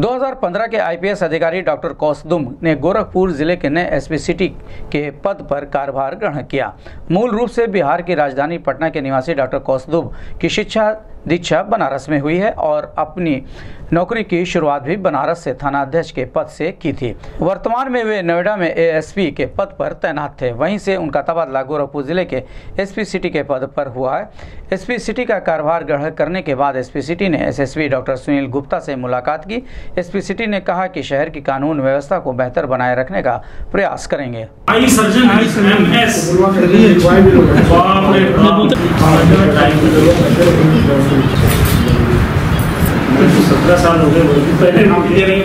2015 के आईपीएस अधिकारी डॉक्टर कौसदुम ने गोरखपुर ज़िले के नए एसपी सिटी के पद पर कार्यभार ग्रहण किया। मूल रूप से बिहार की राजधानी पटना के निवासी डॉक्टर कौसदुम की शिक्षा दीक्षा बनारस में हुई है और अपनी नौकरी की शुरुआत भी बनारस से थाना अध्यक्ष के पद से की थी। वर्तमान में वे नोएडा में एएसपी के पद पर तैनात थे। वहीं से उनका तबादला गोरखपुर ज़िले के एसपी सिटी के पद पर हुआ है। एसपी सिटी का कार्यभार ग्रहण करने के बाद एसपी सिटी ने एसएसपी डॉक्टर सुनील गुप्ता से मुलाकात की। एसपी सिटी ने कहा कि शहर की कानून व्यवस्था को बेहतर बनाए रखने का प्रयास करेंगे। आई सर्जन सत्रह साल हो गए, पहले नाम रही